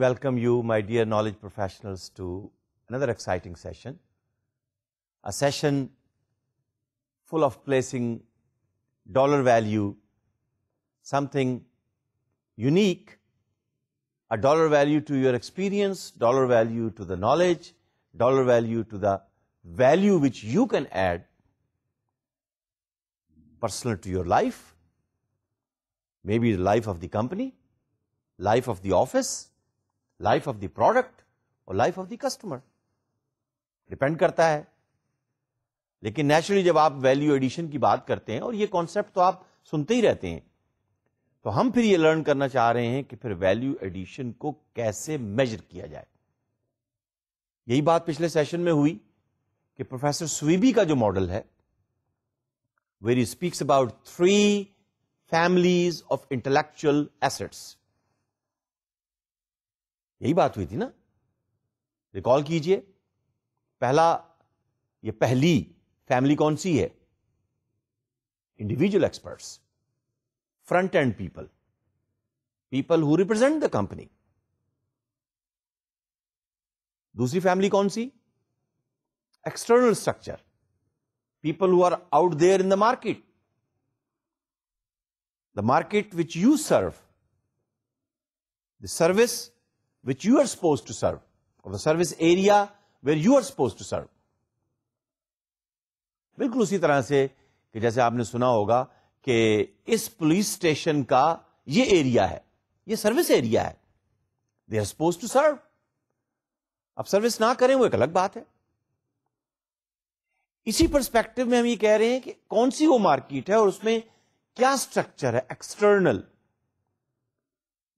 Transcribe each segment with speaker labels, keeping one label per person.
Speaker 1: Welcome you, my dear knowledge professionals, to another exciting session. A session full of placing dollar value, something unique, a dollar value to your experience, dollar value to the knowledge, dollar value to the value which you can add personal to your life, maybe the life of the company, life of the office, life of the product और life of the customer depend करता है। लेकिन naturally जब आप value addition की बात करते हैं और ये कॉन्सेप्ट तो आप सुनते ही रहते हैं तो हम फिर ये लर्न करना चाह रहे हैं कि फिर वैल्यू एडिशन को कैसे मेजर किया जाए। यही बात पिछले सेशन में हुई कि प्रोफेसर स्वीबी का जो मॉडल है where speaks about three families of intellectual assets यही बात हुई थी ना? रिकॉल कीजिए, पहला, ये पहली फैमिली कौन सी है? Individual experts front end people people who represent the company दूसरी फैमिली कौन सी? External structure people who are out there in the market the market which you serve the service which you are supposed to serve, or the service area where you are supposed to serve. बिल्कुल उसी तरह से कि जैसे आपने सुना होगा कि इस पुलिस स्टेशन का ये एरिया है ये सर्विस एरिया है। They are suppose to serve अब सर्विस ना करें वो एक अलग बात है। इसी परस्पेक्टिव में हम ये कह रहे हैं कि कौन सी वो मार्केट है और उसमें क्या स्ट्रक्चर है एक्सटर्नल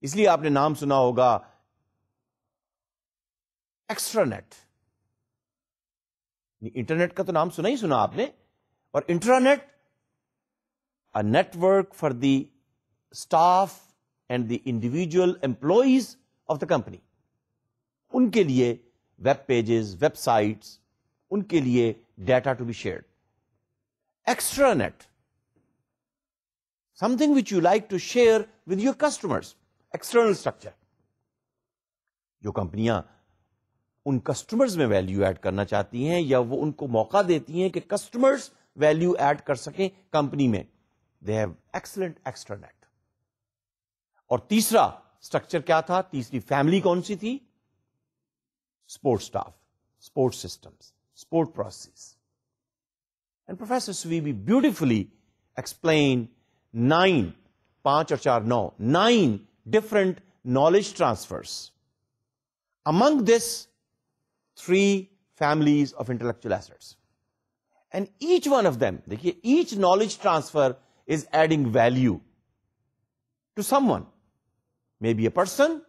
Speaker 1: इसलिए आपने नाम सुना होगा एक्स्ट्रानेट इंटरनेट का तो नाम सुना ही सुना आपने। और intranet a network for the staff and the individual employees of the company उनके लिए वेब पेजेस वेबसाइट्स उनके लिए data to be shared extranet something which you like to share with your customers external structure जो कंपनियाँ उन customers में value add करना चाहती हैं या वो उनको मौका देती हैं कि कस्टमर्स वैल्यू ऐड कर सकें कंपनी में। दे हैव एक्सलेंट एक्स्ट्रानेट और तीसरा स्ट्रक्चर क्या था? तीसरी फैमिली कौन सी थी? Support staff support systems support process and professor Sveiby beautifully explain nine पाँच और चार, नौ nine different knowledge transfers among this three families of intellectual assets. And each one of them, each knowledge transfer is adding value to someone. Maybe a person,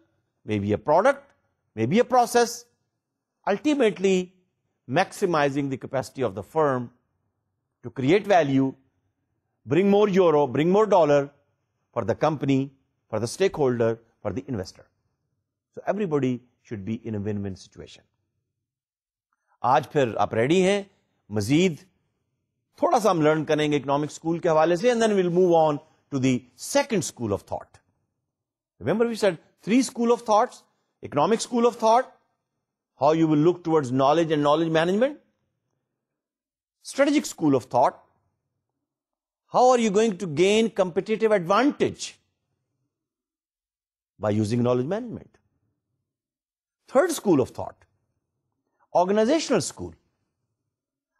Speaker 1: maybe a product, maybe a process, ultimately maximizing the capacity of the firm to create value, bring more euro, bring more dollar for the company, for the stakeholder, for the investor. So everybody should be in a win-win situation. आज फिर आप ready हैं? मजीद थोड़ा सा हम learn करेंगे economic school के हवाले से and then will move on to the second school of thought remember we said three school of thoughts economic school of thought how you will look towards knowledge and knowledge management strategic school of thought, how are you going to gain competitive advantage by using knowledge management. Third school of thought organizational school.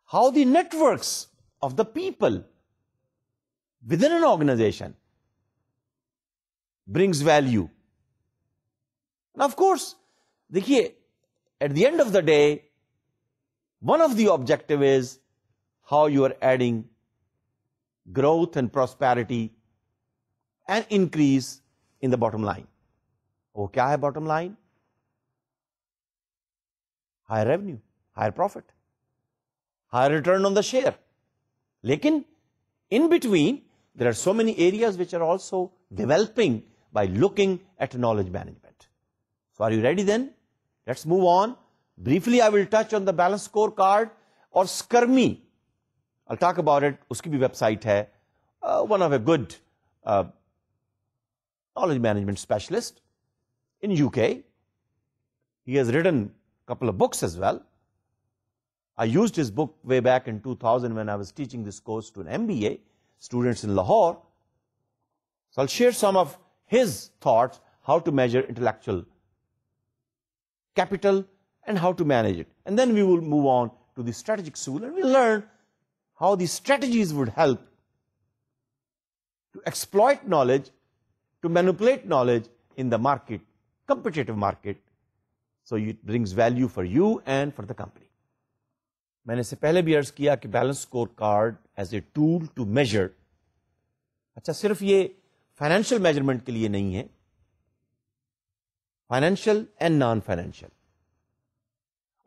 Speaker 1: How the networks of the people within an organization brings value. And of course, at the end of the day, one of the objective is how you are adding growth and prosperity and increase in the bottom line. वो क्या है bottom line? Higher revenue, higher profit, higher return on the share. Lekin, in between, there are so many areas which are also developing by looking at knowledge management. So are you ready then? Let's move on. Briefly, I will touch on the balance scorecard or SCRMI. I'll talk about it. Uski bhi website hai. Uh, one of a good uh, knowledge management specialist in UK. He has written couple of books as well. I used his book way back in 2000 when I was teaching this course to an MBA, students in Lahore. So I'll share some of his thoughts, how to measure intellectual capital and how to manage it. And then we will move on to the strategic school and we'll learn how these strategies would help to exploit knowledge, to manipulate knowledge in the market, competitive market. So it brings value for you and for the company. मैंने से पहले भी अर्ज़ किया कि balance score card as a tool to measure अच्छा सिर्फ़ ये फाइनेंशियल मेज़रमेंट के लिए नहीं है। फाइनेंशियल एंड नॉन फाइनेंशियल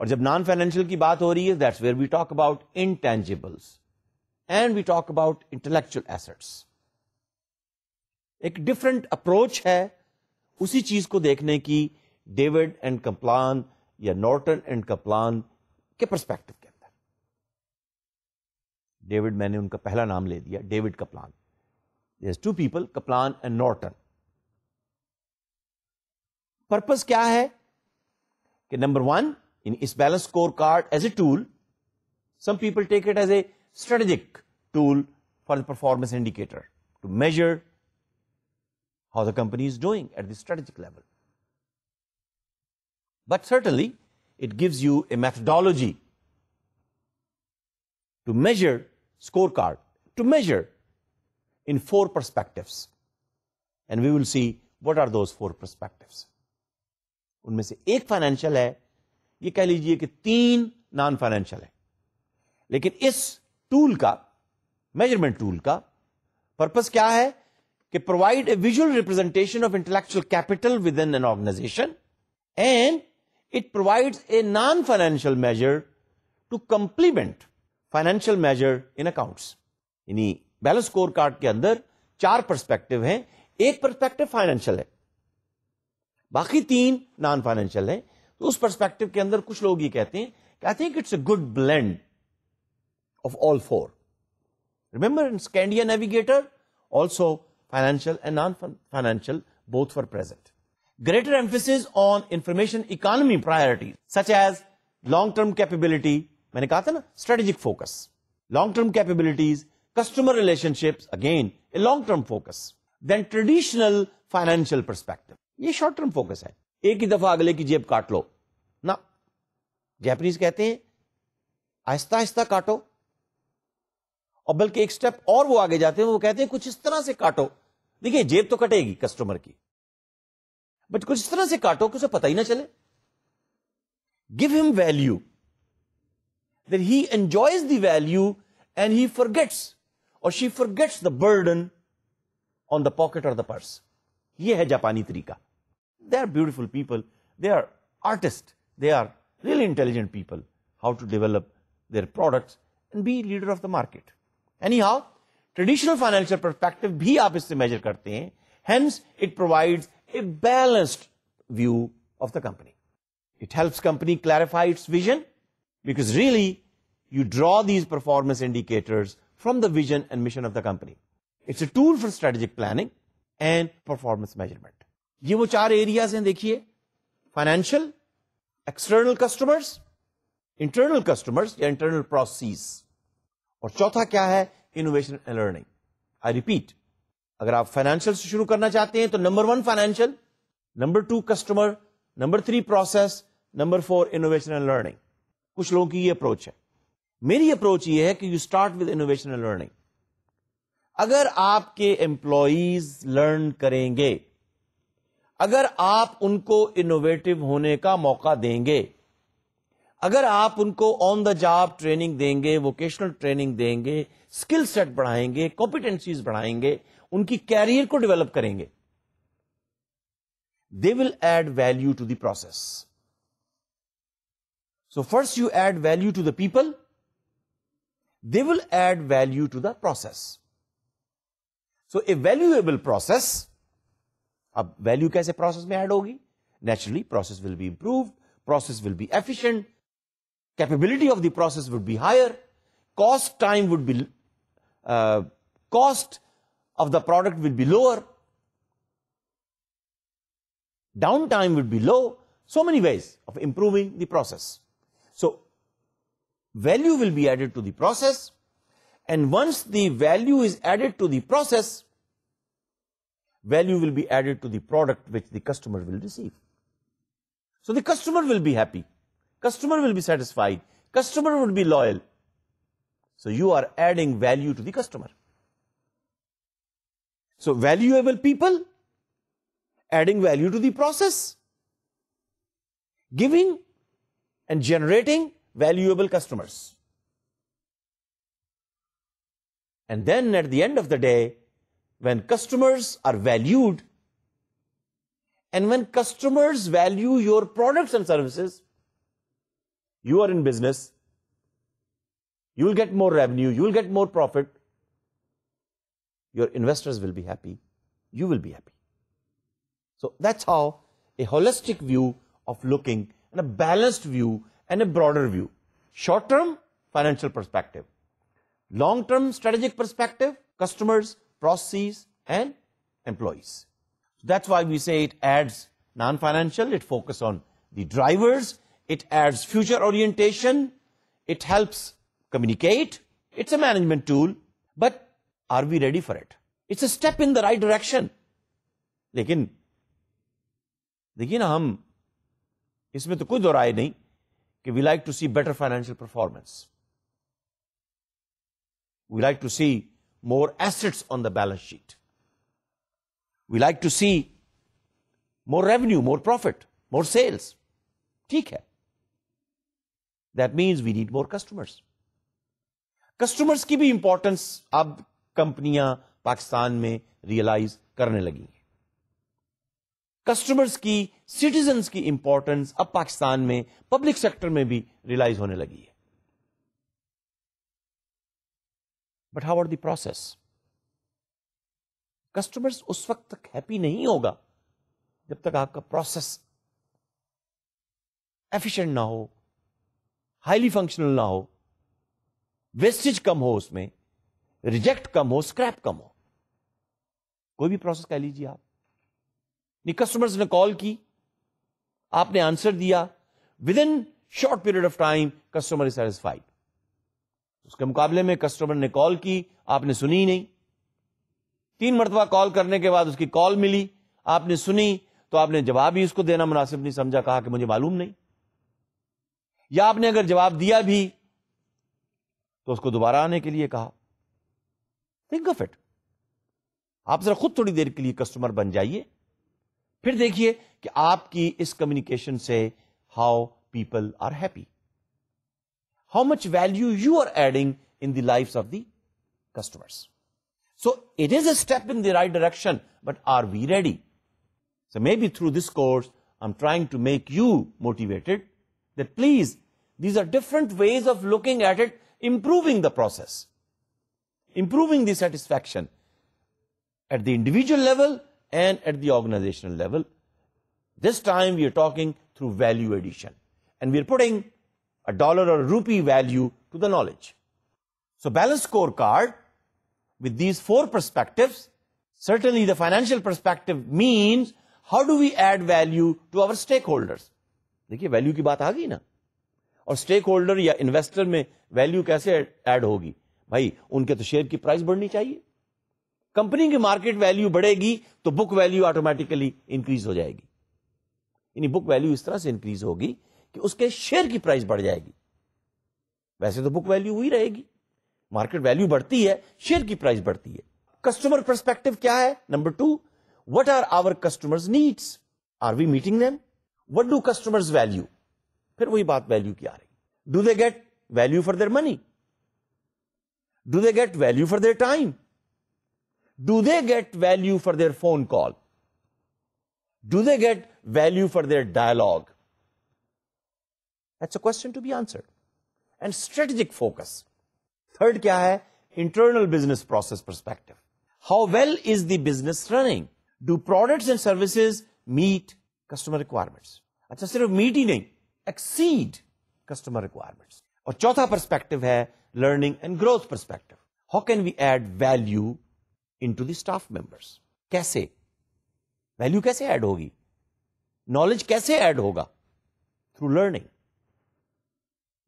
Speaker 1: और जब नॉन फाइनेंशियल की बात हो रही है that's where we talk about intangibles and we talk about intellectual assets एक डिफरेंट अप्रोच है उसी चीज़ को देखने की डेविड एंड कप्लान या नॉर्टन एंड कप्लान के परस्पेक्टिव के अंदर। डेविड मैंने उनका पहला नाम ले दिया David Kaplan two people Kaplan and Norton purpose क्या है? कि नंबर वन इन इस balance score card as a tool some people take it as a strategic tool for the performance indicator to measure how the company is doing at the strategic level. But certainly, it gives you a methodology to measure scorecard, to measure in four perspectives. And we will see what are those four perspectives. उनमें से एक financial है ये कह लीजिए कि तीन non financial है लेकिन इस टूल का मेज़रमेंट टूल का पर्पस क्या है कि provide a visual representation of intellectual capital within an organization and it provides a non-financial measure to complement financial measure in accounts. यानी बैलेंस स्कोर कार्ड के अंदर चार पर्सपेक्टिव हैं। एक पर्सपेक्टिव फाइनेंशियल है। बाकी तीन नॉन फाइनेंशियल है। तो उस पर्सपेक्टिव के अंदर कुछ लोग ये कहते हैं कि I think it's a good blend of all four remember in Skandia navigator also financial and non-financial, both were present. Greater emphasis on information economy priorities, such as long-term capability, मैंने कहा था ना, strategic focus, long-term capabilities, customer relationships, again, a long-term focus. Then traditional financial perspective. ये short-term focus है. एक ही दफ़ा अगले की जेब काट लो ना जैपनीज कहते हैं आहिस्ता आहिस्ता काटो और बल्कि एक स्टेप और वो आगे जाते हैं वो कहते हैं कुछ इस तरह से काटो देखिए जेब तो कटेगी कस्टमर की बट कुछ इस तरह से काटो कि उसे पता ही ना चले। Give him value that he enjoys the value and he forgets और she forgets the burden on the pocket और द पर्स ये है जापानी तरीका। They are beautiful people they are artist they are really intelligent people how to develop their products and be leader of the market any how traditional financial perspective भी आप इससे measure करते हैं। Hence it provides A balanced view of the company it helps company clarify its vision because really you draw these performance indicators from the vision and mission of the company. It's a tool for strategic planning and performance measurement. ये वो चार areas हैं देखिए financial external customers internal customers या internal process और चौथा क्या है innovation and learning I repeat अगर आप फाइनेंशियल से शुरू करना चाहते हैं तो number one financial number two customer number three process number four innovation and learning कुछ लोगों की ये अप्रोच है। मेरी अप्रोच ये है कि you start with innovation and learning अगर आपके एम्प्लॉयज़ लर्न करेंगे, अगर आप उनको इनोवेटिव होने का मौका देंगे, अगर आप उनको ऑन द जॉब ट्रेनिंग देंगे वोकेशनल ट्रेनिंग देंगे स्किल सेट बढ़ाएँगे कॉम्पिटेंसीज बढ़ाएँगे उनकी कैरियर को डेवलप करेंगे। They will add value to the process so first you add value to the people they will add value to the process so a valuable process अब value कैसे process में add होगी? Naturally process will be improve process will be efficient capability of the process would be higher, cost time would be, uh, cost of the product will be lower, downtime would be low, so many ways of improving the process. So, value will be added to the process, and once the value is added to the process, value will be added to the product which the customer will receive. So the customer will be happy, customer will be satisfied, customer will be loyal. So you are adding value to the customer. So valuable people, adding value to the process, giving and generating valuable customers. And then at the end of the day, when customers are valued, and when customers value your products and services, you are in business, you will get more revenue, you will get more profit, your investors will be happy, you will be happy. So that's how a holistic view of looking and a balanced view and a broader view. Short-term financial perspective, long-term strategic perspective, customers, processes, and employees. That's why we say it adds non-financial, it focuses on the drivers, it adds future orientation, it helps communicate, it's a management tool, but are we ready for it? It's a step in the right direction. लेकिन देखिए ना हम इसमें तो कोई दो राय नहीं कि we like to see better financial performance we like to see more assets on the balance sheet. We like to see more revenue, more profit, more sales. ठीक है. That means we need more customers. Customers की भी importance अब कंपनियाँ पाकिस्तान में realise करने लगी। हैं कस्टमर्स की सिटीजन्स की इंपॉर्टेंस अब पाकिस्तान में पब्लिक सेक्टर में भी रियलाइज़ होने लगी है। But how are the process customers उस वक्त तक हैप्पी नहीं होगा, जब तक आपका प्रोसेस एफिशिएंट ना हो हाईली फंक्शनल ना हो वेस्टेज कम हो उसमें रिजेक्ट कम हो स्क्रैप कम हो। कोई भी प्रोसेस कह लीजिए आप। नहीं कस्टमर्स ने कॉल की, आपने आंसर दिया। Within short period of time customer is satisfied उसके मुकाबले में कस्टमर ने कॉल की, आपने सुनी नहीं। तीन मरतबा कॉल करने के बाद उसकी कॉल मिली, आपने सुनी तो आपने जवाब ही उसको देना मुनासिब नहीं समझा, कहा कि मुझे मालूम नहीं। या आपने अगर जवाब दिया भी तो उसको दोबारा आने के लिए कहा। थिंक ऑफ़ इट आप जरा खुद थोड़ी देर के लिए कस्टमर बन जाइए फिर देखिए कि आपकी इस कम्युनिकेशन से how people are happy how much value you are adding in the lives of the customers. So it is a step in the right direction, but are we ready? So maybe through this course, I'm trying to make you motivated that please, these are different ways of looking at it, improving the process, improving the satisfaction at the individual level and at the organizational level. This time we are talking through value addition. And we are putting a dollar or a rupee value to the knowledge. So balanced scorecard with these four perspectives, certainly the financial perspective means how do we add value to our stakeholders. देखिए value की बात आ गई ना और stakeholder या investor में value कैसे ऐड होगी भाई, उनके तो शेयर की प्राइस बढ़नी चाहिए। कंपनी की मार्केट वैल्यू बढ़ेगी तो बुक वैल्यू ऑटोमेटिकली इंक्रीज हो जाएगी। यानी बुक वैल्यू इस तरह से इंक्रीज होगी कि उसके शेयर की प्राइस बढ़ जाएगी। वैसे तो बुक वैल्यू हुई रहेगी। मार्केट वैल्यू बढ़ती है शेयर की प्राइस बढ़ती है। कस्टमर परस्पेक्टिव क्या है? Number two what are our customers needs are we meeting them what do customers value फिर वही बात वैल्यू की आ रही। Do they get value for their money Do they get value for their time? Do they get value for their phone call? Do they get value for their dialogue? That's a question to be answered. And strategic focus. Third kya? Internal business process perspective. How well is the business running? Do products and services meet customer requirements? Achha, sirf meet hi. Exceed customer requirements. और चौथा perspective है learning and growth perspective. How can we add value into the staff members? कैसे? Value कैसे add होगी? Knowledge कैसे add होगा? through learning.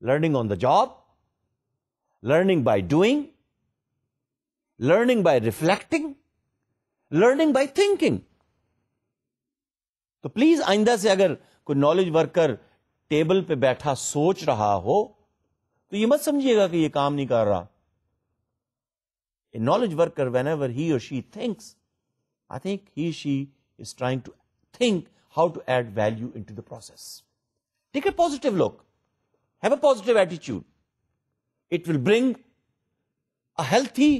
Speaker 1: Learning on the job, learning by doing, learning by reflecting, learning by thinking. तो please आइंदा से अगर कोई नॉलेज वर्कर टेबल पे बैठा सोच रहा हो तो ये मत समझिएगा कि ये काम नहीं कर रहा a knowledge worker whenever he thinks I think he she is trying to think how to add value into the process take a positive look a positive attitude it will bring a healthy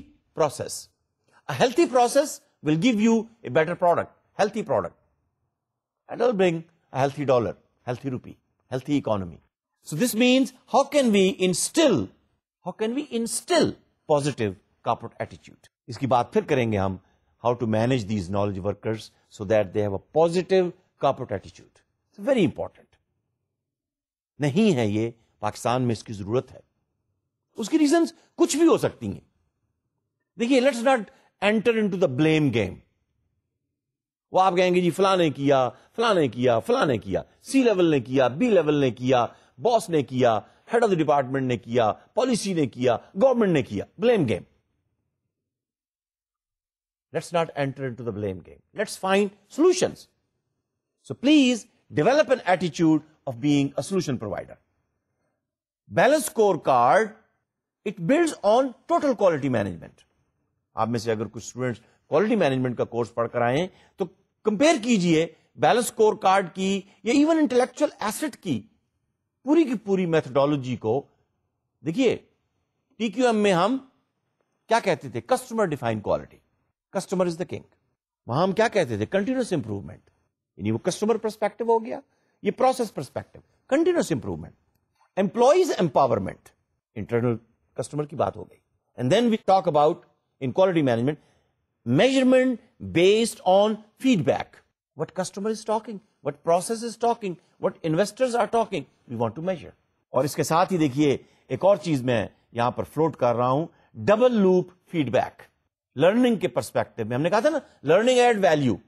Speaker 1: give you a better product, healthy product. And it'll bring a healthy dollar, healthy rupee, healthy economy. So this means how can we instill, how can we instill positive corporate attitude? इसकी बात फिर करेंगे हम how to manage these knowledge workers so that they have a positive corporate attitude. It's very important. नहीं है ये पाकिस्तान में इसकी ज़रूरत है उसकी रीजंस कुछ भी हो सकती हैं देखिए let's not enter into the blame game वो आप कहेंगे जी फलाने किया फलाने किया फलाने किया सी लेवल ने किया बी लेवल ने किया बॉस ने किया हेड ऑफ़ द डिपार्टमेंट ने किया पॉलिसी ने किया गवर्नमेंट ने किया blame game let's not enter into the blame game let's find solution so please develop an attitude of being a solution provider balance score card it builds on total quality management आप में से अगर कुछ students quality management का course पढ़कर आए तो compare कीजिए बैलेंस स्कोर कार्ड की या इवन इंटेलेक्चुअल एसेट की। पूरी की पूरी मेथडोलॉजी को देखिए टीक्यूएम में हम क्या कहते थे? Customer defined quality customer is the king वहाँ हम क्या कहते थे? कंटिन्यूस इंप्रूवमेंट यानी वो कस्टमर परस्पेक्टिव हो गया। ये process perspective continuous improvement employees empowerment internal customer की बात हो गई. And then we talk about in quality management, measurement based on feedback. What customer is talking, what process is talking, what investors are talking, we want to measure. और इसके साथ ही देखिए एक और चीज़ मैं यहाँ पर फ्लोट कर रहा हूँ डबल लूप फीडबैक लर्निंग के परस्पेक्टिव में हमने कहा था ना learning add value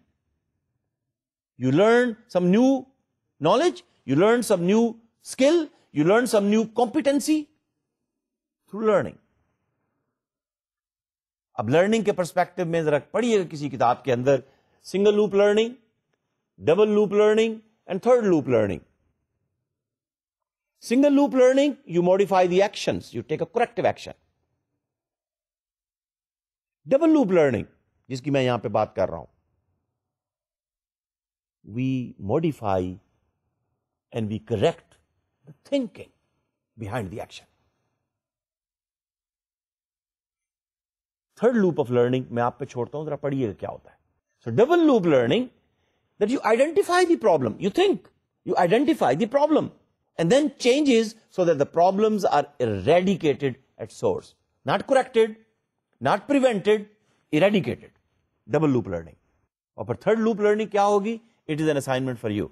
Speaker 1: you learn some new knowledge you learn some new skill you learn some new competency through learning अब लर्निंग के परस्पेक्टिव में जरा पढ़िएगा किसी किताब के अंदर single loop learning double loop learning and third loop learning single loop learning you modify the action you take a corrective action double loop learning जिसकी मैं यहाँ पे बात कर रहा हूँ we modify and we correct the thinking behind the action third loop of learning मैं आप पे छोड़ता हूँ, जरा पढ़िएगा क्या होता है। So double loop learning That you identify the problem you think you identify the problem and then changes so that the problems are eradicated at source. Not corrected, not prevented, eradicated. Double loop learning. और पर third loop learning क्या होगी? It is an assignment for you.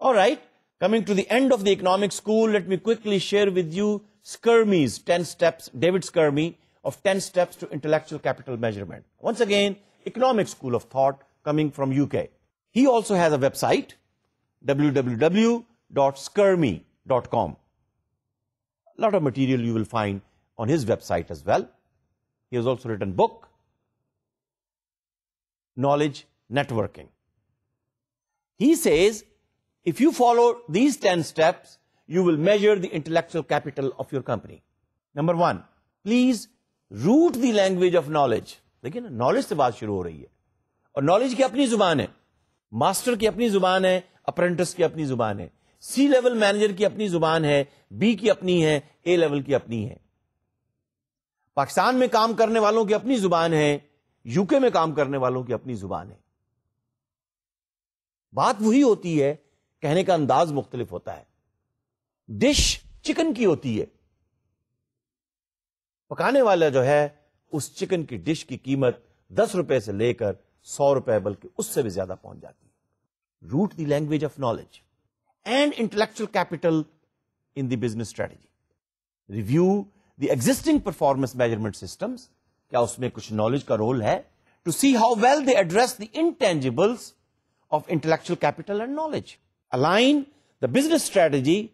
Speaker 1: All right. Coming to the end of the economic school, let me quickly share with you Skirmy's 10 steps, David Skirmy, of 10 steps to intellectual capital measurement. Once again, economic school of thought coming from UK. He also has a website, www.skirmy.com. A lot of material you will find on his website as well. He has also written book, Knowledge Networking. He says, if you follow these 10 steps, you will measure the intellectual capital of your company. Number one, please root the language of knowledge देखिए ना knowledge से बात शुरू हो रही है और knowledge की अपनी जुबान है मास्टर की अपनी ज़ुबान है अप्रेंटिस की अपनी ज़ुबान है। सी लेवल मैनेजर की अपनी ज़ुबान है बी की अपनी है ए लेवल की अपनी है। पाकिस्तान में काम करने वालों की अपनी ज़ुबान है यूके में काम करने वालों की अपनी ज़ुबान है। बात वही होती है, कहने का अंदाज मुख्तलिफ़ होता है। डिश चिकन की होती है। पकाने वाला जो है, उस चिकन की डिश की कीमत दस रुपए से लेकर सौ रुपए बल्कि उससे भी ज़्यादा पहुँच जाती है root the language of knowledge and intellectual capital in the business strategy review the existing performance measurement systems क्या उसमें कुछ नॉलेज का रोल है to see how well they address the intangibles of intellectual capital and knowledge align the business strategy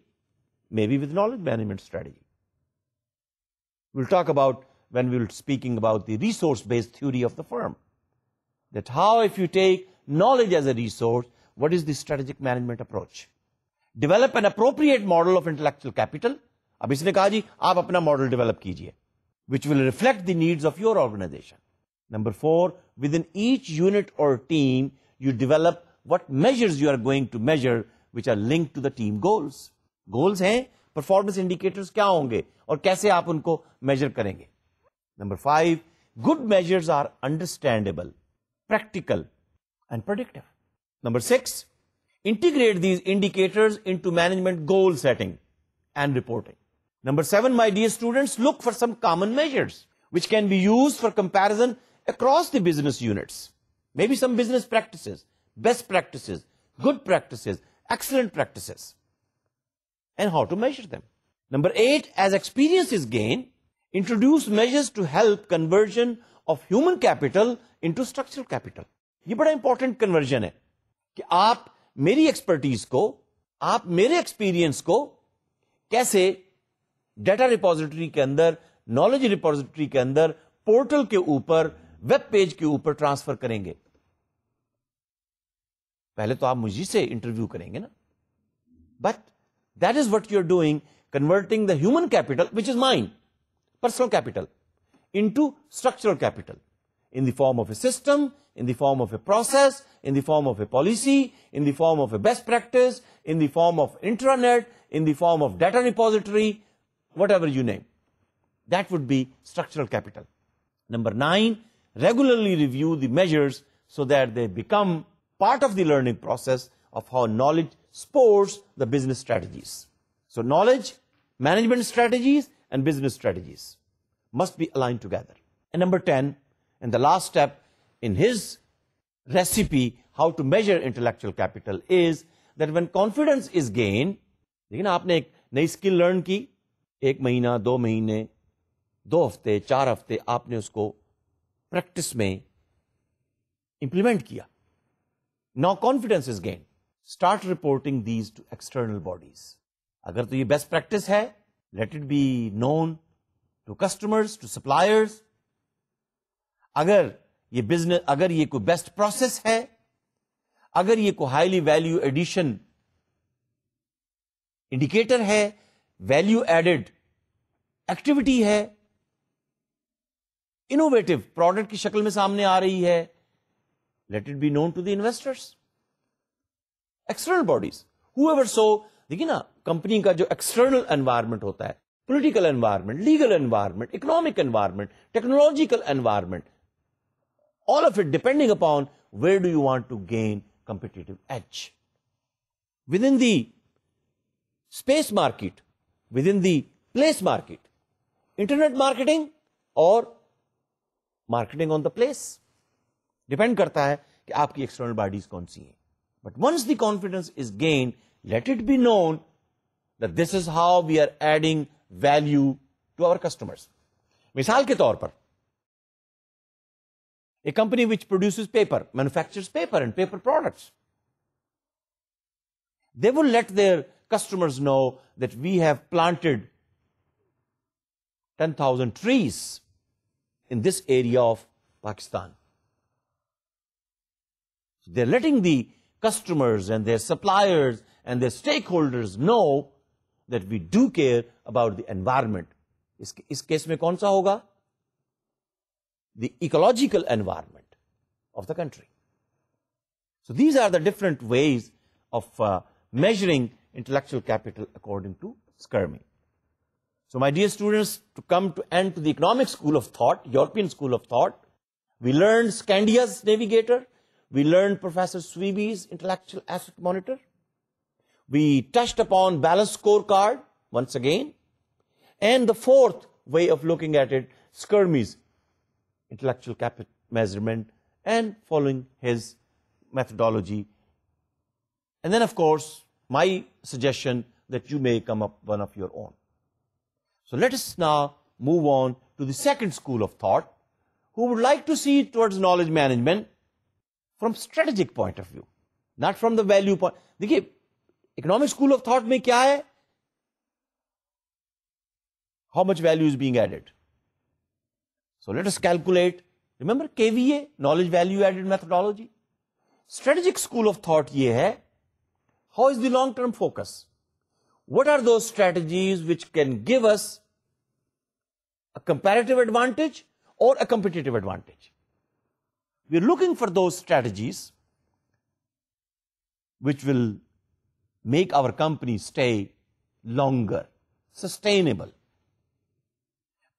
Speaker 1: may be with knowledge management strategy. We'll talk about, when we're speaking about the resource-based theory of the firm. That how if you take knowledge as a resource, what is the strategic management approach? Develop an appropriate model of intellectual capital. अब इसने कहा जी आप अपना model develop कीजिए which will reflect the needs of your organization. Number four, within each unit or team, you develop what measures you are going to measure which are linked to the team goals. Goals हैं performance indicators क्या होंगे और कैसे आप उनको measure करेंगे. Number five, good measures are understandable, practical, and predictive. Number six, integrate these indicators into management goal setting and reporting. Number seven, my dear students, look for some common measures which can be used for comparison across the business units. Maybe some business practices, best practices, good practices, excellent practices, and how to measure them. Number eight, as experience is gained, introduce measures to help conversion of human capital into structural capital. ये बड़ा important conversion है कि आप मेरी expertise को, आप मेरे experience को कैसे डेटा रिपोजिटरी के अंदर नॉलेज रिपोजिटरी के अंदर पोर्टल के ऊपर वेब पेज के ऊपर ट्रांसफ़र करेंगे। पहले तो आप मुझे से इंटरव्यू करेंगे ना। But that is what you are doing converting the human capital which is mind personal capital into structural capital in the form of a system, in the form of a process, in the form of a policy, in the form of a best practice, in the form of intranet, in the form of data repository, whatever you name. That would be structural capital. Number nine, regularly review the measures so that they become part of the learning process of how knowledge spores the business strategies. So knowledge, management strategies, and business strategies. Must be aligned together. And number 10, and the last step in his recipe, how to measure intellectual capital, is that when confidence is gained, देखिए ना आपने एक नई skill learn की एक महीना दो महीने दो हफ़्ते चार हफ़्ते आपने उसको प्रैक्टिस में इंप्लीमेंट किया now confidence is gain start reporting these to external bodies अगर तो ये बेस्ट प्रैक्टिस है let it be known to customers to suppliers अगर ये बिज़नेस अगर ये कोई बेस्ट प्रोसेस है, अगर ये कोई हाईली वैल्यू एडिशन इंडिकेटर है वैल्यू एडेड एक्टिविटी है इनोवेटिव प्रोडक्ट की शक्ल में सामने आ रही है let it be known to the investors external bodies however so देखिए ना कंपनी का जो एक्सटर्नल एनवायरमेंट होता है Political environment legal environment economic environment technological environment all of it depending upon where do you want to gain competitive edge. Within the space market, within the place market, internet marketing or marketing on the place. Depend करता है कि आपकी external bodies कौन सी हैं. But once the confidence is gained, let it be known that this is how we are adding value to our customers. मिसाल के तौर पर a company which produces paper, manufactures paper and paper products. They will let their customers know that we have planted 10,000 trees in this area of Pakistan. They're letting the customers and their suppliers and their stakeholders know that we do care about the environment. इस case में कौन सा होगा the ecological environment of the country. So these are the different ways of uh, measuring intellectual capital according to Skirmy. So my dear students, to come to end to the economic school of thought, European school of thought, we learned Scandia's navigator, we learned Professor Sweeby's intellectual asset monitor, we touched upon balance scorecard once again, and the fourth way of looking at it, Skirmy's intellectual capital measurement and following his methodology. And then, of course, my suggestion that you may come up one of your own. So let us now move on to the second school of thought, who would like to see towards knowledge management from strategic point of view, not from the value point. देखिए economic school of thought में क्या है how much value is being added so let us calculate remember KVA knowledge value added methodology strategic school of thought ये है how is the long term focus what are those strategies which can give us a comparative advantage or a competitive advantage we're looking for those strategies which will make our company stay longer, sustainable.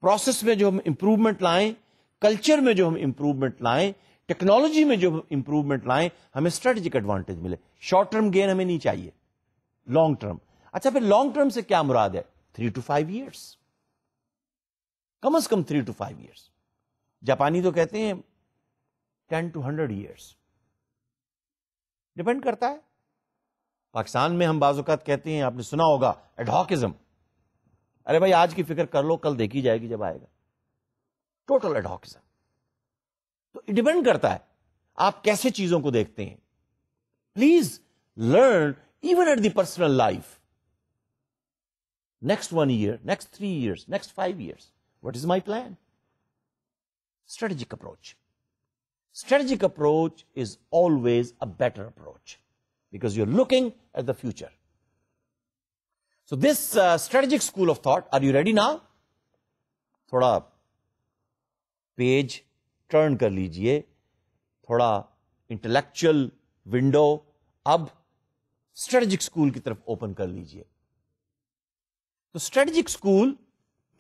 Speaker 1: Process में जो हम improvement लाएँ culture में जो हम improvement लाएँ technology में जो इंप्रूवमेंट लाएँ हमें स्ट्रेटेजिक एडवांटेज मिले। शॉर्ट टर्म गेन हमें नहीं चाहिए। लॉन्ग टर्म अच्छा फिर लॉन्ग टर्म से क्या मुराद है? थ्री टू फाइव ईयर्स कम अज कम थ्री टू फाइव ईयर्स जापानी तो कहते हैं ten to hundred years depend करता है। पाकिस्तान में हम बाजुकात कहते हैं, आपने सुना होगा एडहॉकिज्म अरे भाई, आज की फ़िक्र कर लो, कल देखी जाएगी जब आएगा। टोटल एडहॉकिज्म तो डिपेंड करता है, आप कैसे चीज़ों को देखते हैं। Please learn even at the personal life next one year next three years next five years what is my plan strategic approach strategic approach is always a better approach because you're looking at the future. So this uh, strategic school of thought, are you ready now? थोड़ा page turn कर लीजिए थोड़ा intellectual window अब strategic school की तरफ़ open कर लीजिए तो strategic school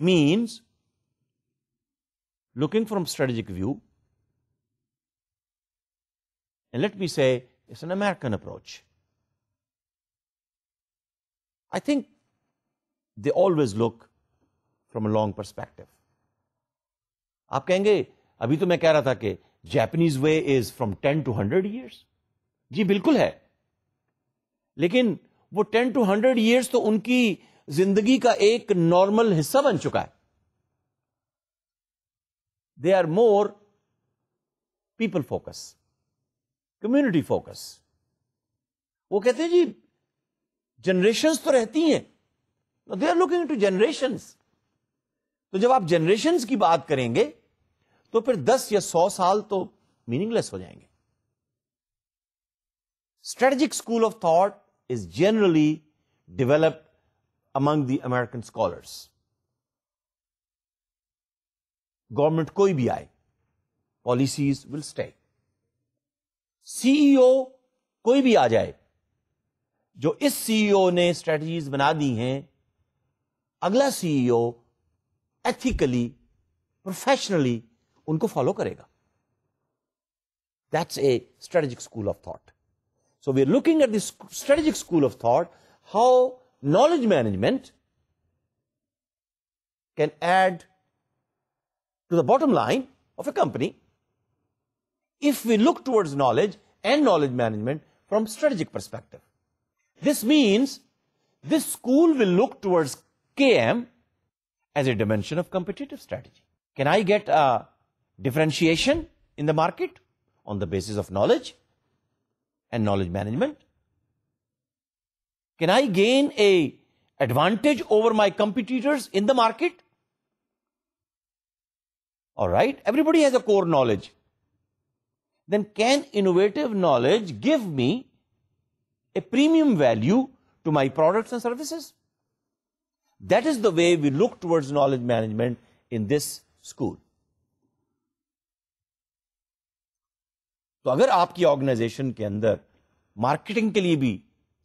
Speaker 1: means looking from strategic view And let me say, it's an American approach. I think they always look from a long perspective. आप कहेंगे, अभी तो मैं कह रहा था कि Japanese way is from ten to hundred years जी, बिल्कुल है लेकिन वो टेन टू हंड्रेड ईयर्स तो उनकी ज़िंदगी का एक नॉर्मल हिस्सा बन चुका है they are more people focus community focus वो कहते हैं, जी जनरेशन तो रहती हैं। They are looking to generation तो जब आप जनरेशन की बात करेंगे तो फिर दस या सौ साल तो मीनिंगलेस हो जाएँगे। Strategic school of thought is generally developed among the American scholars government कोई भी आए policies will stay CEO e कोई भी आ जाए, जो इस सीईओ e ने स्ट्रेटजीज बना दी हैं, अगला सीईओ एथिकली प्रोफेशनली उनको फॉलो करेगा। That's a strategic school of thought so we are looking at this strategic school of thought how management can add to the bottom line of a company if we look towards knowledge and knowledge management from strategic perspective. This means this school will look towards KM as a dimension of competitive strategy. Can I get a differentiation in the market on the basis of knowledge and knowledge management? Can I gain a advantage over my competitors in the market? All right, everybody has a core knowledge then can innovative knowledge give me a premium value to my products and services? That is the way we look towards knowledge management in this school. तो अगर आपकी organization के अंदर marketing के लिए भी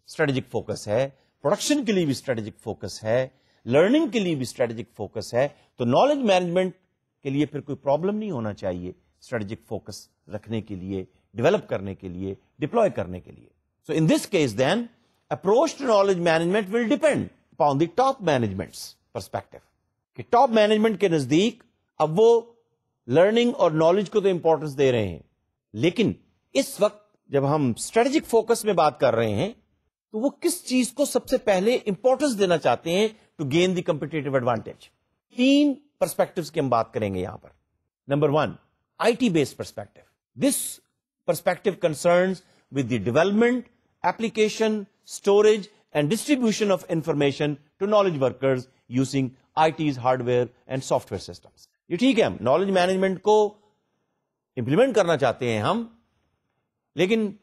Speaker 1: strategic focus है production के लिए भी स्ट्रेटेजिक फोकस है लर्निंग के लिए भी स्ट्रेटेजिक फोकस है तो नॉलेज मैनेजमेंट के लिए फिर कोई प्रॉब्लम नहीं होना चाहिए स्ट्रेटेजिक फोकस रखने के लिए डेवलप करने के लिए डिप्लॉय करने के लिए। So in this case then approach to knowledge management will depend upon the top management perspective कि टॉप मैनेजमेंट के नज़दीक अब वो लर्निंग और नॉलेज को तो इंपॉर्टेंस दे रहे हैं। लेकिन इस वक्त जब हम स्ट्रेटेजिक फोकस में बात कर रहे हैं तो वो किस चीज़ को सबसे पहले इंपॉर्टेंस देना चाहते हैं to gain the competitive advantage तीन परस्पेक्टिव्स की हम बात करेंगे यहाँ पर। Number one IT based perspective. This perspective concerns with the development, application, storage, and distribution of information to knowledge workers using IT's hardware and software systems. ये ठीक है हम नॉलेज मैनेजमेंट को इंप्लीमेंट करना चाहते हैं हम लेकिन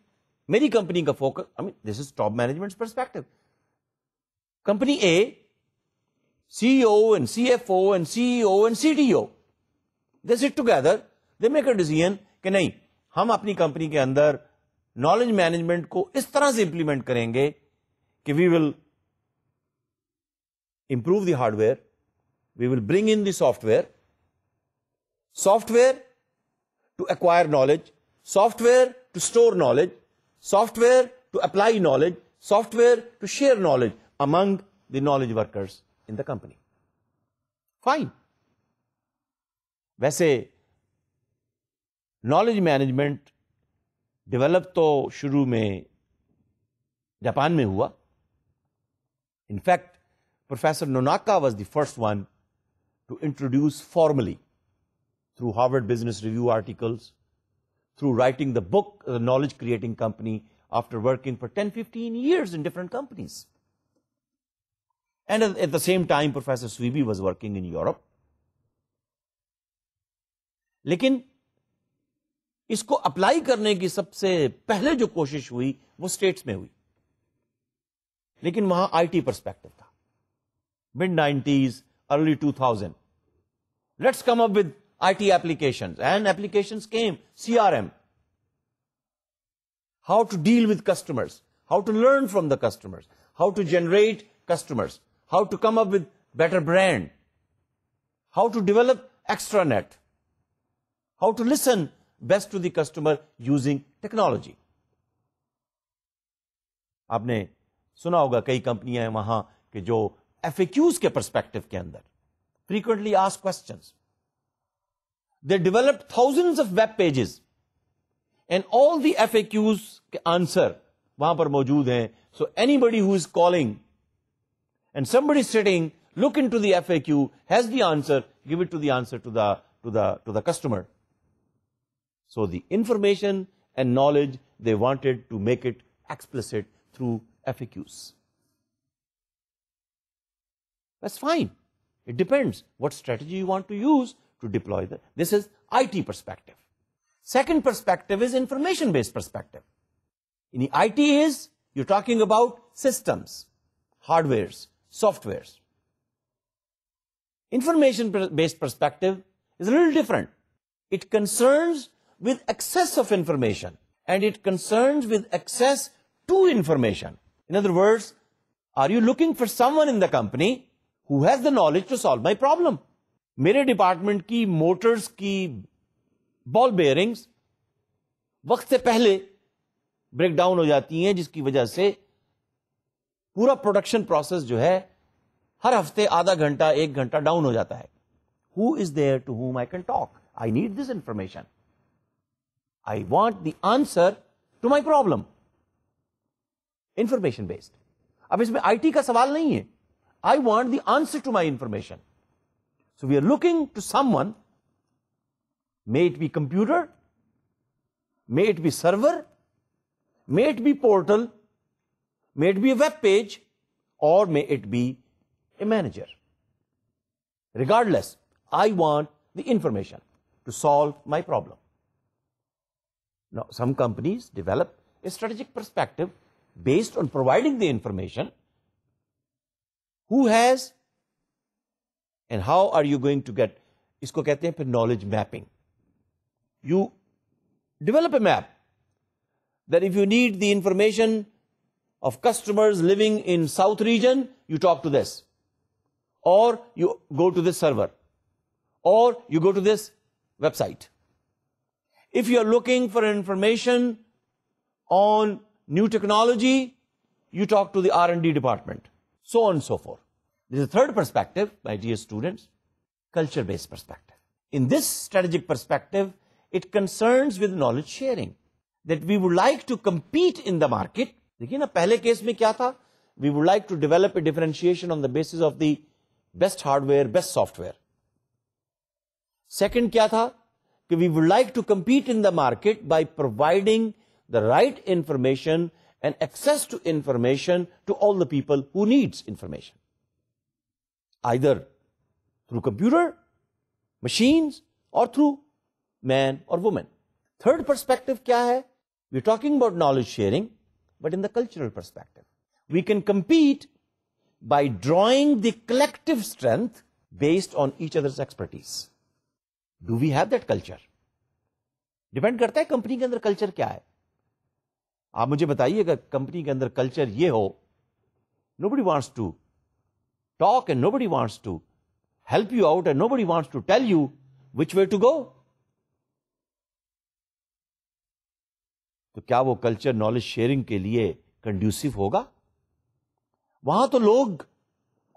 Speaker 1: मेरी कंपनी का focus I mean this is top management perspective company a CEO and CFO and CEO and CDO they sit together they make a decision कि नहीं, हम अपनी कंपनी के अंदर नॉलेज मैनेजमेंट को इस तरह से इंप्लीमेंट करेंगे कि we will improve the hardware we will bring in the software software to acquire knowledge software to store knowledge software to apply knowledge software to share knowledge among the knowledge workers in the company fine वैसे knowledge management develop तो शुरू में Japan में हुआ in fact professor Nonaka was the first one to introduce formally through Harvard Business Review articles writing the book, The Knowledge Creating Company, after working for 10, 15 years in different companies. And at, at the same time, Professor Sweeby was working in Europe. लेकिन इसको apply करने की सबसे पहले जो कोशिश हुई वो स्टेट्स में हुई लेकिन वहाँ आईटी परस्पेक्टिव था mid nineties early two thousand let's come up with IT applications and applications came, CRM. How to deal with customers, how to learn from the customers, how to generate customers, how to come up with better brand, how to develop extranet, how to listen best to the customer using technology. आपने सुना होगा कई कंपनियाँ हैं वहाँ कि जो F के परस्पेक्टिव के अंदर frequently ask questions they developed thousands of web pages and all the FAQs के answer वहाँ पर मौजूद हैं so anybody who is calling and somebody sitting look into the FAQ has the answer give it to the answer to the to the to the customer so the information and knowledge they wanted to make it explicit through FAQs that's fine it depends what strategy you want to use to deploy that. This is IT perspective. Second perspective is information-based perspective. In the IT is, you're talking about systems, hardwares, softwares. Information-based perspective is a little different. It concerns with access of information and it concerns with access to information. In other words, are you looking for someone in the company who has the knowledge to solve my problem? मेरे department की motors की ball bearings वक्त से पहले break down हो जाती हैं जिसकी वजह से पूरा प्रोडक्शन प्रोसेस जो है हर हफ़्ते आधा घंटा एक घंटा डाउन हो जाता है who is there to whom I can talk I need this information I want the answer to my problem information based अब इसमें आईटी का सवाल नहीं है I want the answer to my information So we are looking to someone, may it be computer, may it be server, may it be portal, may it be a web page, or may it be a manager. Regardless, I want the information to solve my problem. Now, some companies develop a strategic perspective based on providing the information. Who has and how are you going to get isko kehte hain phir knowledge mapping you develop a map that if you need the information of customers living in south region you talk to this or you go to this server or you go to this website if you are looking for information on new technology you talk to the R&D department so on and so forth There is a third perspective, my dear students, culture-based perspective. In this strategic perspective, it concerns with knowledge sharing. That we would like to compete in the market. देखिए ना पहले case में क्या था We would like to develop a differentiation on the basis of the best hardware, best software. Second क्या था कि We would like to compete in the market by providing the right information and access to information to all the people who needs information. Either through computer, machines, or through man or woman. Third perspective kya hai? We're talking about knowledge sharing, but in the cultural perspective. We can compete by drawing the collective strength based on each other's expertise. Do we have that culture? Depend करता है company के अंदर culture क्या है। आप मुझे बताइए, अगर कंपनी के अंदर कल्चर ये हो nobody wants to talk and nobody wants to help you out and nobody wants to tell you which way to go तो क्या वो कल्चर नॉलेज शेयरिंग के लिए कंड्यूसिव होगा? वहाँ तो लोग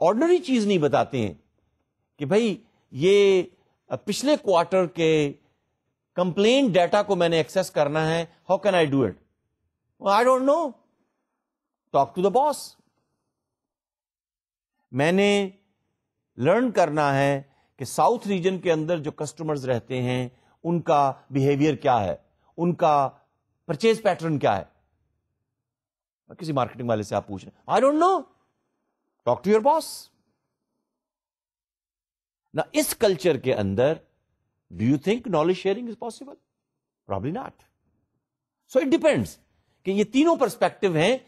Speaker 1: ऑर्डनरी चीज़ नहीं बताते हैं कि भाई ये पिछले क्वार्टर के कंप्लेन डाटा को मैंने एक्सेस करना है how can I do it I don't know talk to the boss मैंने लर्न करना है कि साउथ रीजन के अंदर जो कस्टमर्स रहते हैं, उनका बिहेवियर क्या है? उनका परचेज पैटर्न क्या है? किसी मार्केटिंग वाले से आप पूछ रहे I don't know talk to your boss ना इस कल्चर के अंदर do you think knowledge sharing is possible probably not so it depends कि ये तीनों परस्पेक्टिव हैं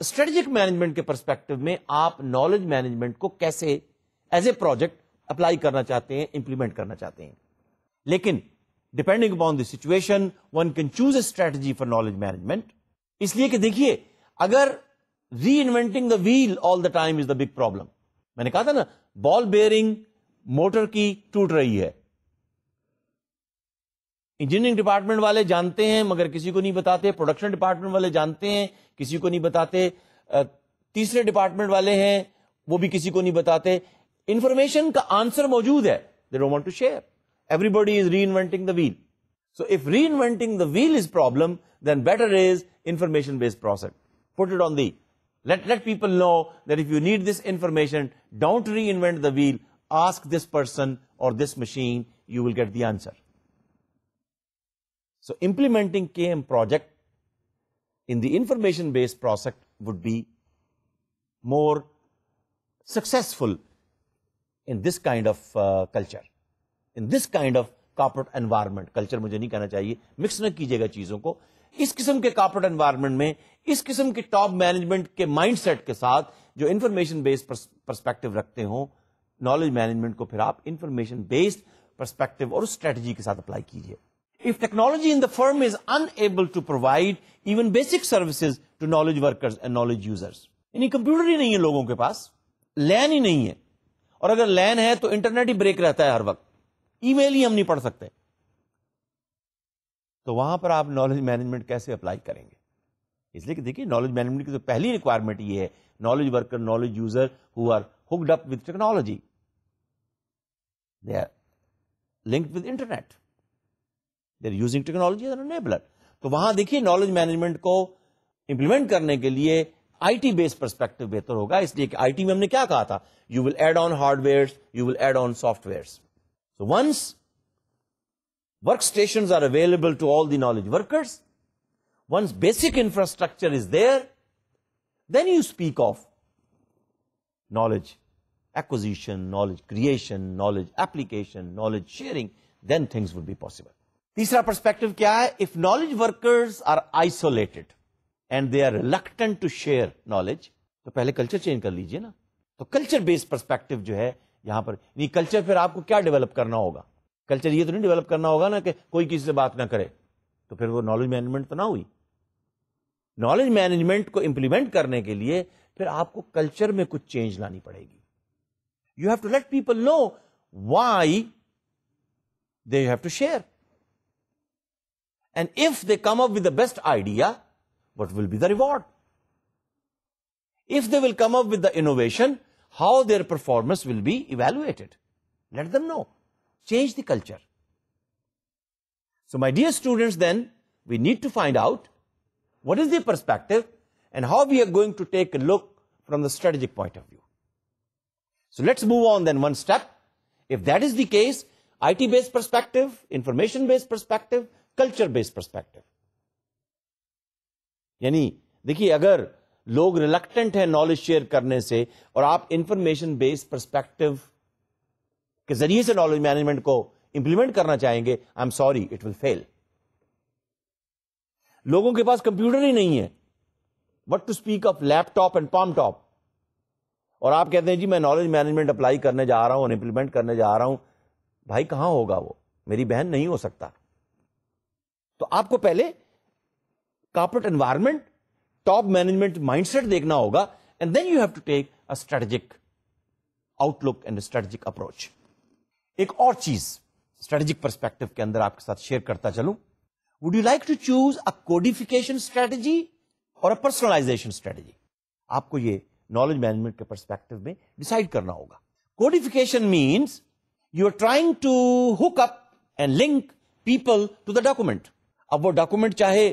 Speaker 1: स्ट्रेटेजिक मैनेजमेंट के परस्पेक्टिव में आप नॉलेज मैनेजमेंट को कैसे एज ए प्रोजेक्ट अप्लाई करना चाहते हैं इंप्लीमेंट करना चाहते हैं लेकिन depending upon the situation one can choose a strategy for knowledge management इसलिए कि देखिए अगर reinventing the wheel all the time is the big problem मैंने कहा था ना बॉल बेयरिंग मोटर की टूट रही है। इंजीनियरिंग डिपार्टमेंट वाले जानते हैं, मगर किसी को नहीं बताते। प्रोडक्शन डिपार्टमेंट वाले जानते हैं, किसी को नहीं बताते। तीसरे डिपार्टमेंट वाले हैं, वो भी किसी को नहीं बताते। इंफॉर्मेशन का आंसर मौजूद है। They don't want to share everybody is reinventing the wheel so if reinventing the wheel is problem then better is information based process put it on the let let people know that if you need this information, don't reinvent the wheel. Ask this person or this machine you will get the answer so implementing km project in the information based process would be more successful in this kind of uh, culture in this kind of corporate environment culture मुझे नहीं कहना चाहिए mix न कीजिएगा चीज़ों को इस किस्म के कॉर्पोरेट एनवायरमेंट में इस किस्म के टॉप मैनेजमेंट के माइंडसेट के साथ जो इंफॉर्मेशन बेस्ड परस्पेक्टिव रखते हो नॉलेज मैनेजमेंट को फिर आप इंफॉर्मेशन बेस्ड परस्पेक्टिव और स्ट्रेटजी के साथ अप्लाई कीजिए। If technology in the firm is unable to provide even basic services to knowledge workers and knowledge users यानी कंप्यूटर ही नहीं है लोगों के पास लैन ही नहीं है। और अगर लैन है तो इंटरनेट ही ब्रेक रहता है हर वक्त। ईमेल ही हम नहीं पढ़ सकते। तो वहाँ पर आप नॉलेज मैनेजमेंट कैसे अप्लाई करेंगे? इसलिए कि देखिए नॉलेज मैनेजमेंट की तो पहली रिक्वायरमेंट ये है knowledge worker knowledge user who are hooked up with technology they are linked with internet they are using technology as enabler तो वहाँ देखिए नॉलेज मैनेजमेंट को इंप्लीमेंट करने के लिए आईटी बेस्ड परस्पेक्टिव बेहतर होगा, इसलिए कि आईटी में हमने क्या कहा था? You will add on hardware you will add on software so once workstations are available to all the knowledge workers, once basic infrastructure is there, then you speak of knowledge acquisition knowledge creation knowledge application knowledge sharing then things would be possible तीसरा perspective क्या है if knowledge workers are isolated and they are reluctant to share knowledge तो पहले culture change कर लीजिए ना तो culture based perspective जो है यहाँ पर नहीं कल्चर फिर आपको क्या डेवलप करना होगा कल्चर ये तो नहीं डेवलप करना होगा ना कि कोई किसी से बात ना करे तो फिर वो नॉलेज मैनेजमेंट तो ना हुई नॉलेज मैनेजमेंट को इंप्लीमेंट करने के लिए फिर आपको कल्चर में कुछ चेंज लानी पड़ेगी। You have to let people know why they have to share and if they come up with the best idea what will be the reward if they will come up with the innovation how their performance will be evaluated let them know change the culture. So my dear students, then we need to find out what is the perspective and how we are going to take a look from the strategic point of view. So let's move on then one step. If that is the case, IT-based perspective, information-based perspective, culture-based perspective. यानी देखिए अगर लोग reluctant है knowledge share करने से और आप information based perspective के ज़रिए से नॉलेज मैनेजमेंट को इंप्लीमेंट करना चाहेंगे I am sorry it will fail लोगों के पास कंप्यूटर ही नहीं है but to speak of laptop and palm top और आप कहते हैं, जी, मैं नॉलेज मैनेजमेंट अप्लाई करने जा रहा हूँ इंप्लीमेंट करने जा रहा हूँ। भाई, कहाँ होगा वो? मेरी बहन नहीं हो सकता। तो आपको पहले corporate environment top management mindset देखना होगा and then you have to take a strategic outlook and strategic approach एक और चीज़ स्ट्रेटेजिक परस्पेक्टिव के अंदर आपके साथ शेयर करता चलूँ। Would you like to choose a codification strategy और अ पर्सनलाइजेशन स्ट्रेटेजी आपको ये नॉलेज मैनेजमेंट के परस्पेक्टिव में डिसाइड करना होगा। Codification means you are trying to hook up and link people to the document अब वो डॉक्यूमेंट चाहे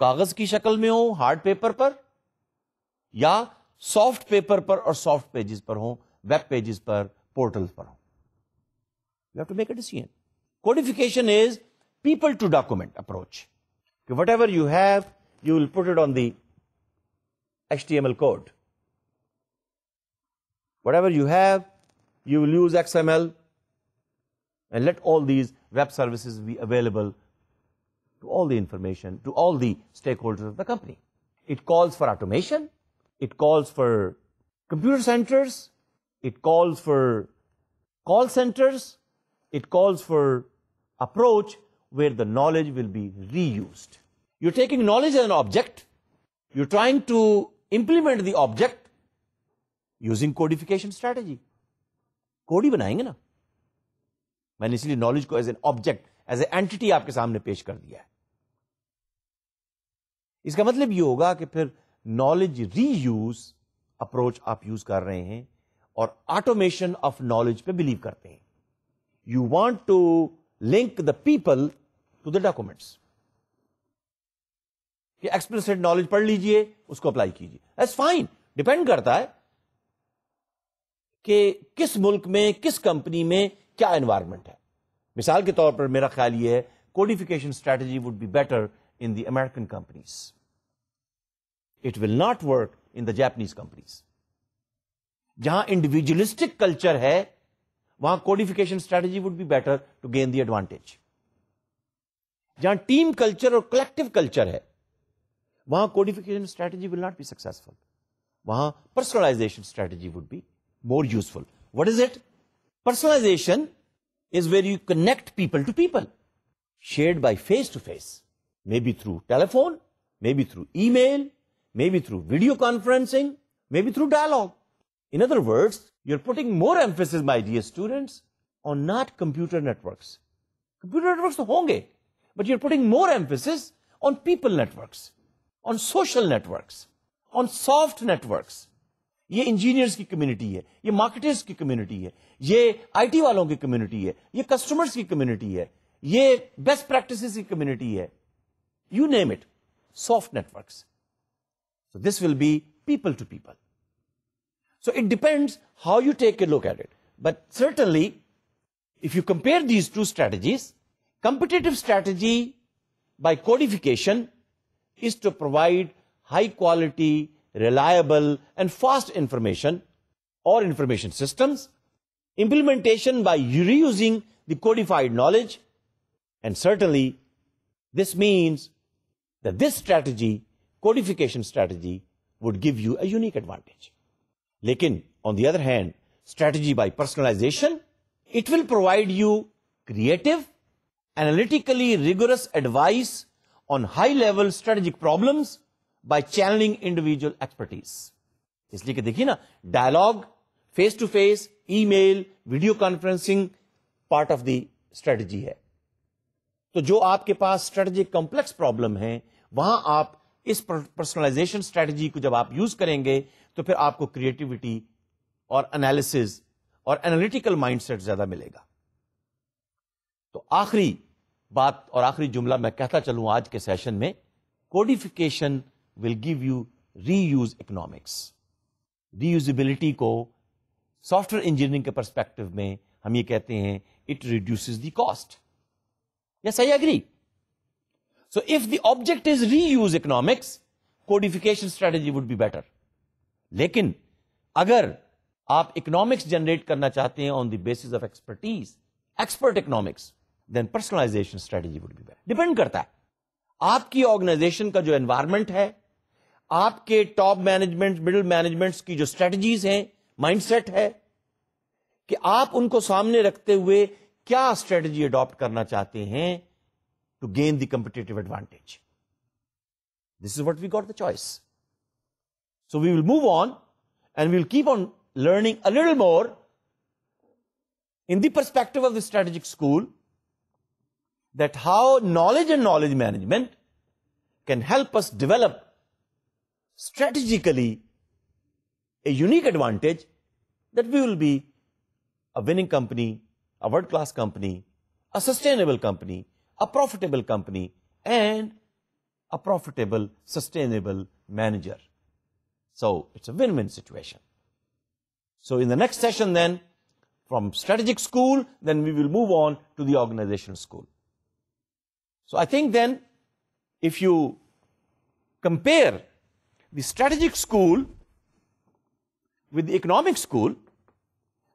Speaker 1: कागज़ की शक्ल में हो हार्ड पेपर पर, या सॉफ्ट पेपर पर और सॉफ्ट पेजेस पर हो वेब पेजेस पर पोर्टल पर हो। You have to make a decision codification is people to document approach whatever you have you will put it on the HTML code. Whatever you have, you will use XML and let all these web services be available to all the information, to all the stakeholders of the company. It calls for automation. It calls for computer centers. It calls for call centers. It calls for approach where the knowledge will be reused. You're taking knowledge as an object. You're trying to implement the object using codification strategy. Code ही बनाएँगे ना मैंने इसलिए knowledge को as an object as a entity आपके सामने पेश कर दिया है इसका मतलब यह होगा कि फिर नॉलेज रीयूज अप्रोच आप यूज़ कर रहे हैं और ऑटोमेशन ऑफ़ नॉलेज पे बिलीव करते हैं you want to link the people to the documents कि एक्सप्लिसिट नॉलेज पढ़ लीजिए, उसको अप्लाई कीजिए। एज फाइन डिपेंड करता है कि किस मुल्क में, किस कंपनी में क्या एनवायरमेंट है। मिसाल के तौर पर मेरा ख्याल यह है codification strategy would be better in the American companies it will not work in the Japanese companies जहाँ इंडिविजुअलिस्टिक कल्चर है, वहाँ codification strategy would be better to gain the advantage जहाँ टीम कल्चर और कलेक्टिव कल्चर है वहां codification strategy will not be successful वहां personalization strategy would be more useful what is it personalization is where you connect people to people shared by face to face maybe through telephone maybe through email maybe through video conferencing maybe through dialogue in other words you are putting more emphasis my dear students on not computer networks computer networks तो होंगे but you are putting more emphasis on people networks On social networks on soft networks ये engineers की community है, ये marketers की community है, ये IT वालों की कम्युनिटी है, ये कस्टमर्स की कम्युनिटी है, ये बेस्ट प्रैक्टिस की कम्युनिटी है. You name it soft networks so this will be people to people so it depends how you take a look at it. But certainly, if you compare these two strategies, competitive strategy by codification is to provide high quality, reliable and fast information or information systems, implementation by reusing the codified knowledge, and certainly this means that this strategy, codification strategy, would give you a unique advantage. Lekin, on the other hand, strategy by personalization, it will provide you creative, analytically rigorous advice on high level strategic problems by channeling individual expertise. इसलिए कि देखिए ना dialogue face to face email video conferencing part of the strategy है। तो जो आपके पास strategic complex problem है, वहाँ आप इस पर्सनलाइजेशन स्ट्रेटजी को जब आप यूज़ करेंगे तो फिर आपको क्रिएटिविटी और एनालिसिस और एनालिटिकल माइंडसेट ज़्यादा मिलेगा। तो आखिरी बात और आखिरी जुमला मैं कहता चलूँ आज के सेशन में codification will give you reuse economics reusability को सॉफ्टवेयर इंजीनियरिंग के परस्पेक्टिव में हम ये कहते हैं it reduces the cost yes I agree so if the object is reuse economics codification strategy would be better लेकिन अगर आप इकोनॉमिक्स जनरेट करना चाहते हैं on the basis of expertise expert economics then personalisation strategy would be better depend करता है आपकी organisation का जो एनवायरमेंट है आपके टॉप मैनेजमेंट मिडिल मैनेजमेंट्स की जो स्ट्रेटजीज हैं माइंडसेट है कि आप उनको सामने रखते हुए क्या स्ट्रेटजी अडॉप्ट करना चाहते हैं to gain the competitive advantage this is what we got the choice so we will move on and we'll keep on learning a little more the perspective of the strategic school. That how knowledge and knowledge management can help us develop strategically a unique advantage that we will be a winning company, a world-class company, a sustainable company, a profitable company, and a profitable, sustainable manager. So it's a win-win situation. So in the next session then, from strategic school, then we will move on to the organizational school. So I think then, if you compare the strategic school with the economic school,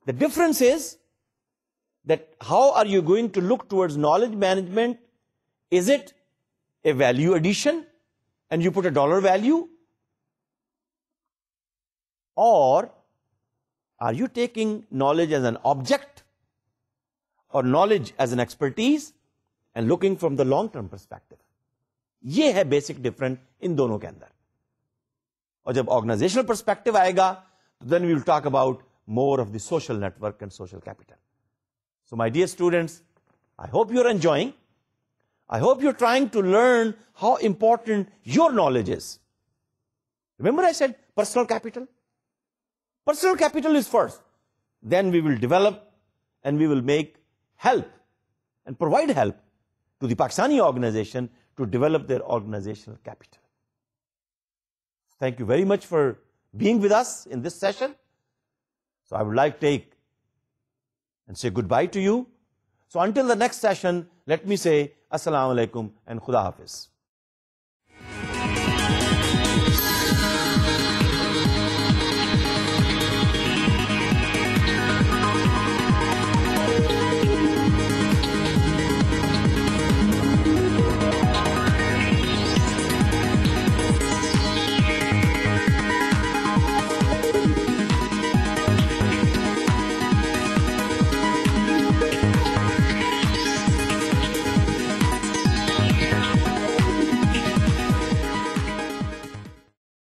Speaker 1: the difference is that how are you going to look towards knowledge management? Is it a value addition and you put a dollar value? Or are you taking knowledge as an object or knowledge as an expertise and looking from the long-term perspective? ये है basic difference in दोनों के अंदर और जब organisational perspective आएगा तो then we will talk about more of the social network and social capital. So my dear students, I hope you're enjoying. I hope you're trying to learn how important your knowledge is. Remember I said personal capital? Personal capital is first. Then we will develop and we will make help and provide help to the Pakistani organization to develop their organizational capital. Thank you very much for being with us in this session. So I would like to take and say goodbye to you. So until the next session, let me say Assalamu alaikum and Khuda Hafiz.